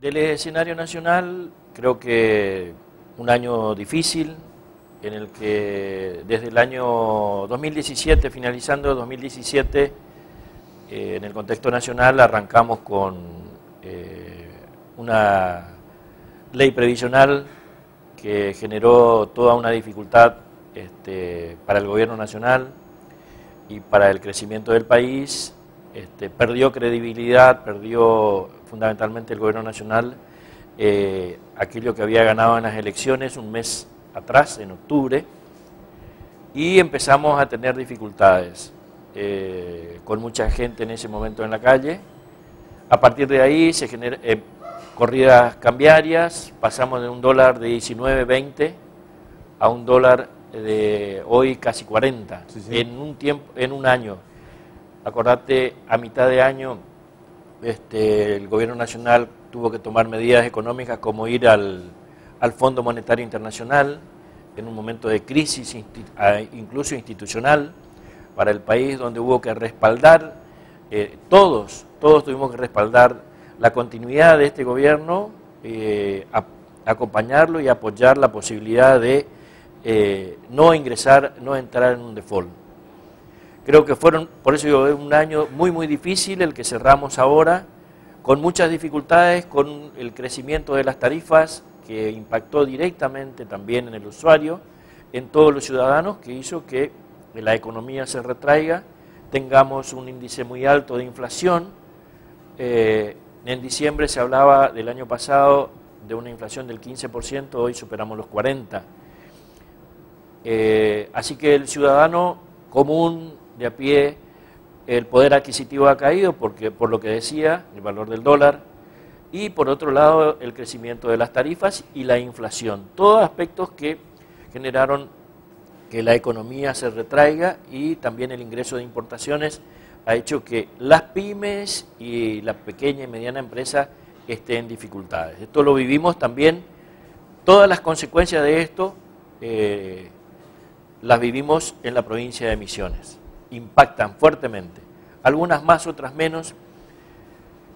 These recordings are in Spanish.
Del escenario nacional, creo que un año difícil, en el que desde el año 2017, finalizando 2017, eh, en el contexto nacional arrancamos con eh, una ley previsional que generó toda una dificultad este, para el gobierno nacional y para el crecimiento del país, este, perdió credibilidad, perdió fundamentalmente el gobierno nacional eh, aquello que había ganado en las elecciones un mes atrás, en octubre, y empezamos a tener dificultades eh, con mucha gente en ese momento en la calle. A partir de ahí se generó eh, corridas cambiarias, pasamos de un dólar de 19, 20 a un dólar de hoy casi 40 en un tiempo, en un año. Acordate, a mitad de año este, el gobierno nacional tuvo que tomar medidas económicas como ir al, Fondo Monetario Internacional en un momento de crisis incluso institucional para el país donde hubo que respaldar, eh, todos, todos tuvimos que respaldar la continuidad de este gobierno, eh, acompañarlo y apoyar la posibilidad de eh, no ingresar, no entrar en un default. Creo que fueron, por eso digo, un año muy, muy difícil el que cerramos ahora, con muchas dificultades, con el crecimiento de las tarifas que impactó directamente también en el usuario, en todos los ciudadanos, que hizo que la economía se retraiga, tengamos un índice muy alto de inflación. Eh, en diciembre se hablaba del año pasado de una inflación del 15%, hoy superamos los 40%. Eh, así que el ciudadano común de a pie, el poder adquisitivo ha caído porque, por lo que decía, el valor del dólar, y por otro lado el crecimiento de las tarifas y la inflación. Todos aspectos que generaron que la economía se retraiga y también el ingreso de importaciones ha hecho que las pymes y la pequeña y mediana empresa estén en dificultades. Esto lo vivimos también, todas las consecuencias de esto eh, las vivimos en la provincia de Misiones impactan fuertemente, algunas más, otras menos.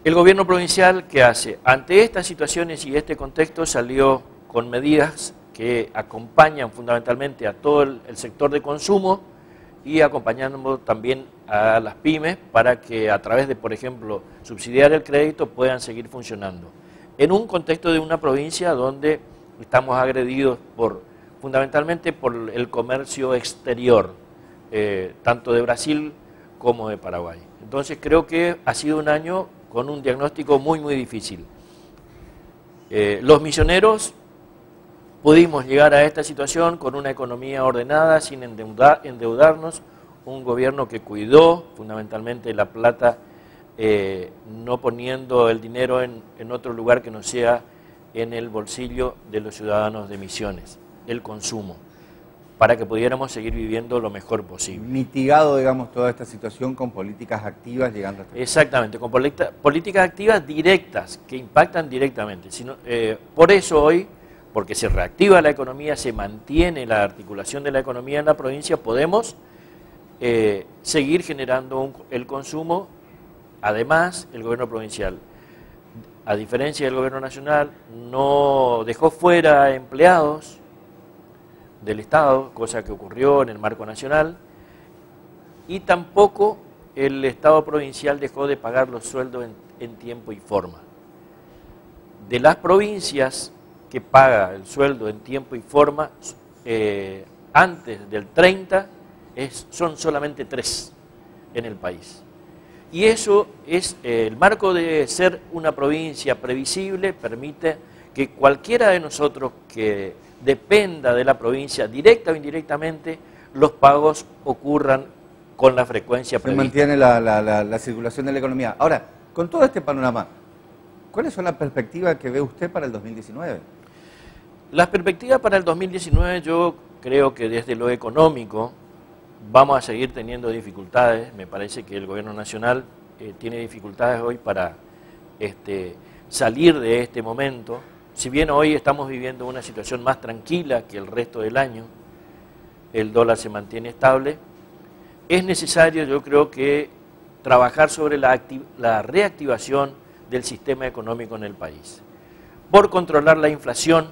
El gobierno provincial, ¿qué hace? Ante estas situaciones y este contexto salió con medidas que acompañan fundamentalmente a todo el, sector de consumo y acompañando también a las pymes para que a través de, por ejemplo, subsidiar el crédito puedan seguir funcionando. En un contexto de una provincia donde estamos agredidos por fundamentalmente por el comercio exterior, eh, tanto de Brasil como de Paraguay. Entonces creo que ha sido un año con un diagnóstico muy, muy difícil. Eh, los misioneros pudimos llegar a esta situación con una economía ordenada, sin endeudarnos, un gobierno que cuidó fundamentalmente la plata, eh, no poniendo el dinero en, en otro lugar que no sea en el bolsillo de los ciudadanos de Misiones, el consumo para que pudiéramos seguir viviendo lo mejor posible. Mitigado, digamos, toda esta situación con políticas activas llegando hasta... Exactamente, con políticas activas directas, que impactan directamente. Eh, por eso hoy, porque se reactiva la economía, se mantiene la articulación de la economía en la provincia, podemos eh, seguir generando el consumo. Además, el gobierno provincial, a diferencia del gobierno nacional, no dejó fuera empleados, del Estado, cosa que ocurrió en el marco nacional, y tampoco el Estado provincial dejó de pagar los sueldos en, tiempo y forma. De las provincias que paga el sueldo en tiempo y forma, eh, antes del 30, es, son solamente tres en el país. Y eso es, eh, el marco de ser una provincia previsible permite que cualquiera de nosotros que dependa de la provincia, directa o indirectamente, los pagos ocurran con la frecuencia prevista. Se mantiene la, circulación de la economía. Ahora, con todo este panorama, ¿cuáles son las perspectivas que ve usted para el 2019? Las perspectivas para el 2019 yo creo que desde lo económico vamos a seguir teniendo dificultades. Me parece que el gobierno nacional eh, tiene dificultades hoy para este, salir de este momento si bien hoy estamos viviendo una situación más tranquila que el resto del año, el dólar se mantiene estable, es necesario yo creo que trabajar sobre la, reactivación del sistema económico en el país. por controlar la inflación,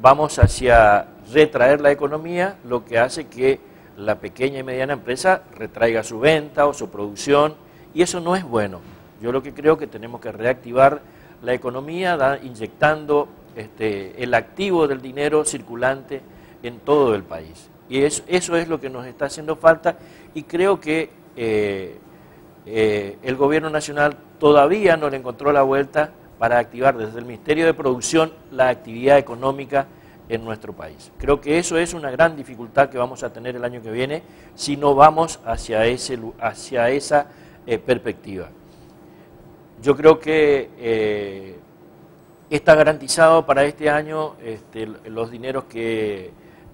vamos hacia retraer la economía, lo que hace que la pequeña y mediana empresa retraiga su venta o su producción, y eso no es bueno. Yo lo que creo que tenemos que reactivar la economía inyectando este, el activo del dinero circulante en todo el país. Y eso, eso es lo que nos está haciendo falta y creo que eh, eh, el gobierno nacional todavía no le encontró la vuelta para activar desde el Ministerio de Producción la actividad económica en nuestro país. Creo que eso es una gran dificultad que vamos a tener el año que viene si no vamos hacia, ese, hacia esa eh, perspectiva. Yo creo que está garantizado para este año este, los dineros que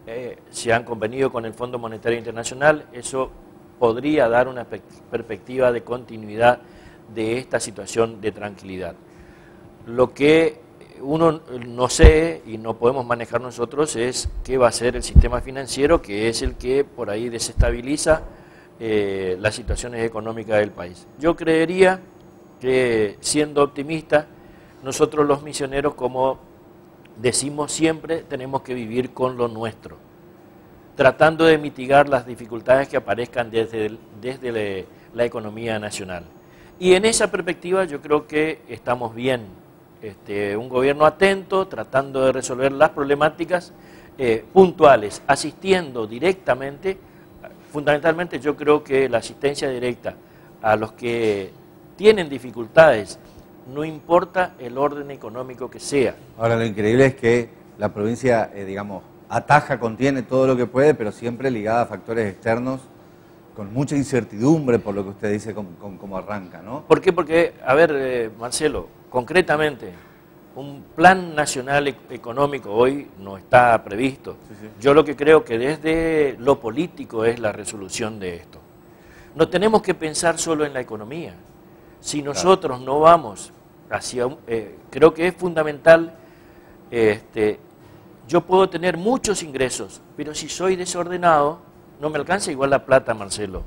eh, se han convenido con el Fondo Monetario Internacional, eso podría dar una perspectiva de continuidad de esta situación de tranquilidad. Lo que uno no sé y no podemos manejar nosotros es qué va a ser el sistema financiero, que es el que por ahí desestabiliza eh, las situaciones económicas del país. Yo creería que, siendo optimista, nosotros los misioneros, como decimos siempre, tenemos que vivir con lo nuestro, tratando de mitigar las dificultades que aparezcan desde, desde la economía nacional. Y en esa perspectiva yo creo que estamos bien. Este, un gobierno atento, tratando de resolver las problemáticas eh, puntuales, asistiendo directamente, fundamentalmente yo creo que la asistencia directa a los que tienen dificultades no importa el orden económico que sea. Ahora, lo increíble es que la provincia, eh, digamos, ataja, contiene todo lo que puede, pero siempre ligada a factores externos, con mucha incertidumbre por lo que usted dice, como, arranca, ¿no? ¿Por qué? Porque, a ver, eh, Marcelo, concretamente, un plan nacional e-, económico hoy no está previsto. Yo lo que creo que desde lo político es la resolución de esto. No tenemos que pensar solo en la economía, si nosotros no vamos hacia, eh, creo que es fundamental, este, yo puedo tener muchos ingresos, pero si soy desordenado, no me alcanza igual la plata, Marcelo.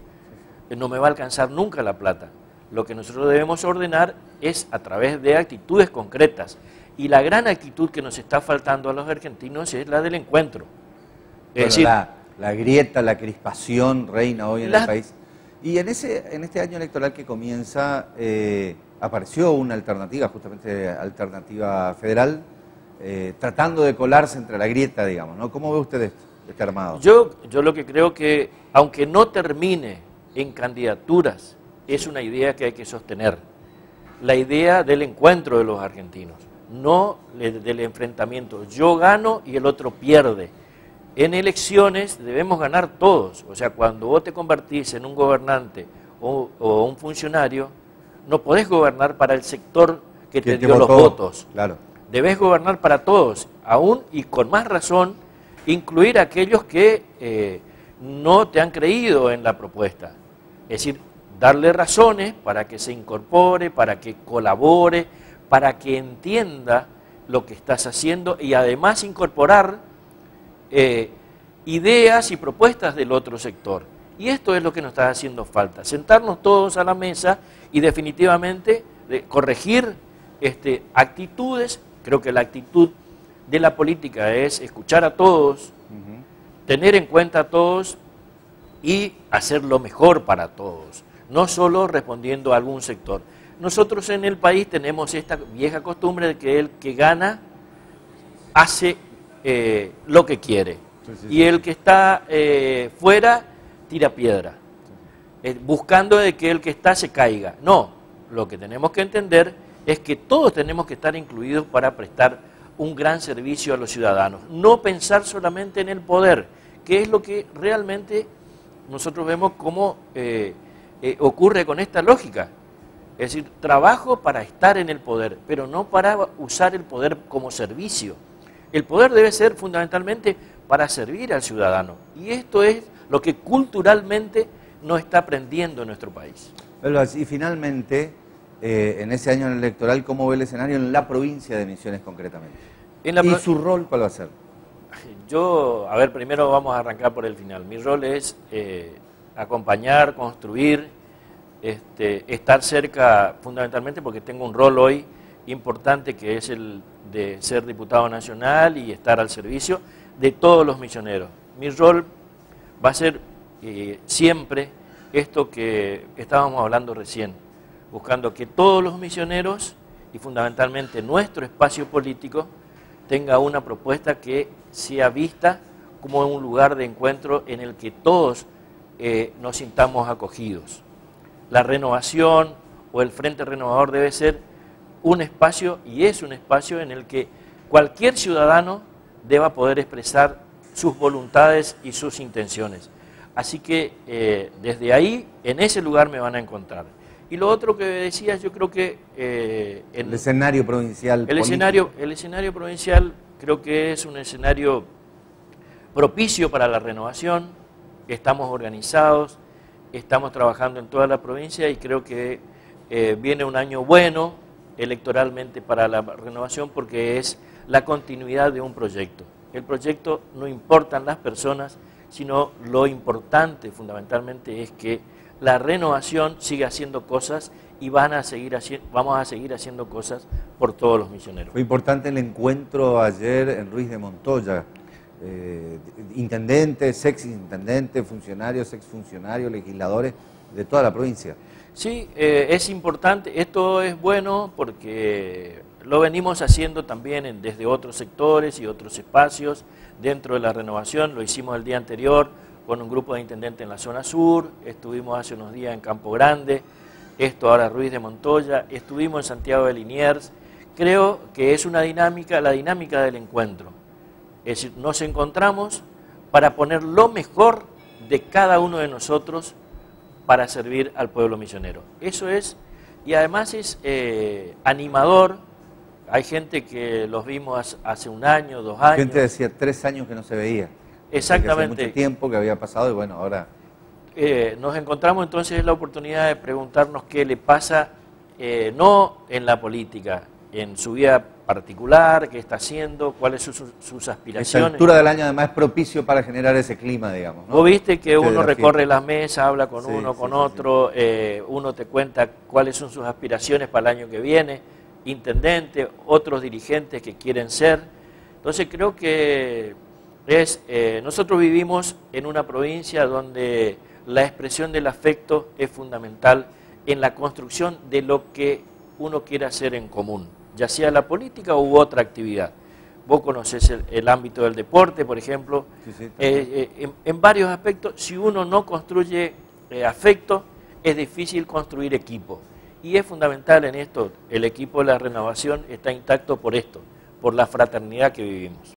No me va a alcanzar nunca la plata. Lo que nosotros debemos ordenar es a través de actitudes concretas. Y la gran actitud que nos está faltando a los argentinos es la del encuentro. Es decir, la, grieta, la crispación reina hoy en el país. Y en, ese, en este año electoral que comienza, eh, apareció una alternativa, justamente alternativa federal, eh, tratando de colarse entre la grieta, digamos, ¿no? ¿Cómo ve usted este armado? Yo, yo lo que creo que, aunque no termine en candidaturas, es una idea que hay que sostener. La idea del encuentro de los argentinos, no del enfrentamiento. Yo gano y el otro pierde en elecciones debemos ganar todos. O sea, cuando vos te convertís en un gobernante o, un funcionario, no podés gobernar para el sector que te dio los votos. Claro. Debes gobernar para todos, aún y con más razón, incluir a aquellos que eh, no te han creído en la propuesta. Es decir, darle razones para que se incorpore, para que colabore, para que entienda lo que estás haciendo y además incorporar eh, ideas y propuestas del otro sector. Y esto es lo que nos está haciendo falta, sentarnos todos a la mesa y definitivamente corregir este, actitudes. Creo que la actitud de la política es escuchar a todos, tener en cuenta a todos y hacer lo mejor para todos, no solo respondiendo a algún sector. Nosotros en el país tenemos esta vieja costumbre de que el que gana hace eh, lo que quiere. y el que está eh, fuera tira piedra, eh, buscando de que el que está se caiga. No, lo que tenemos que entender es que todos tenemos que estar incluidos para prestar un gran servicio a los ciudadanos. No pensar solamente en el poder, que es lo que realmente nosotros vemos cómo ocurre con esta lógica. Es decir, trabajo para estar en el poder, pero no para usar el poder como servicio. El poder debe ser fundamentalmente para servir al ciudadano. Y esto es lo que culturalmente no está aprendiendo en nuestro país. y finalmente, eh, en ese año electoral, ¿cómo ve el escenario en la provincia de Misiones concretamente? ¿Y su rol cuál va a ser? Yo, a ver, primero vamos a arrancar por el final. Mi rol es eh, acompañar, construir, este, estar cerca fundamentalmente porque tengo un rol hoy importante que es el de ser diputado nacional y estar al servicio de todos los misioneros. Mi rol va a ser eh, siempre esto que estábamos hablando recién, buscando que todos los misioneros y fundamentalmente nuestro espacio político tenga una propuesta que sea vista como un lugar de encuentro en el que todos eh, nos sintamos acogidos. La renovación o el Frente Renovador debe ser un espacio y es un espacio en el que cualquier ciudadano deba poder expresar sus voluntades y sus intenciones. Así que eh, desde ahí, en ese lugar me van a encontrar. Y lo otro que decías, yo creo que... Eh, el escenario provincial. El escenario, el escenario provincial creo que es un escenario propicio para la renovación, estamos organizados, estamos trabajando en toda la provincia y creo que eh, viene un año bueno electoralmente para la renovación porque es la continuidad de un proyecto. El proyecto no importan las personas, sino lo importante fundamentalmente es que la renovación siga haciendo cosas y van a seguir vamos a seguir haciendo cosas por todos los misioneros. Fue importante el encuentro ayer en Ruiz de Montoya, eh, intendentes, ex intendentes, funcionarios, exfuncionarios, legisladores de toda la provincia. Sí, eh, es importante, esto es bueno porque lo venimos haciendo también desde otros sectores y otros espacios dentro de la renovación, lo hicimos el día anterior con un grupo de intendentes en la zona sur, estuvimos hace unos días en Campo Grande, esto ahora Ruiz de Montoya, estuvimos en Santiago de Liniers, creo que es una dinámica, la dinámica del encuentro. Es decir, nos encontramos para poner lo mejor de cada uno de nosotros para servir al pueblo misionero. Eso es, y además es eh, animador. Hay gente que los vimos hace un año, dos años. Gente decía tres años que no se veía. Exactamente. mucho tiempo que había pasado y bueno, ahora... Eh, nos encontramos entonces la oportunidad de preguntarnos qué le pasa, eh, no en la política, en su vida particular, qué está haciendo, cuáles son sus, aspiraciones. La altura del año además es propicio para generar ese clima, digamos. Vos viste que uno recorre las mesas, habla con uno, con otro, eh, uno te cuenta cuáles son sus aspiraciones para el año que viene, intendente, otros dirigentes que quieren ser. Entonces creo que es, eh, nosotros vivimos en una provincia donde la expresión del afecto es fundamental en la construcción de lo que uno quiere hacer en común, ya sea la política u otra actividad. Vos conocés el, ámbito del deporte, por ejemplo. Eh, eh, en, varios aspectos, si uno no construye afecto, es difícil construir equipo. Y es fundamental en esto, el equipo de la renovación está intacto por esto, por la fraternidad que vivimos.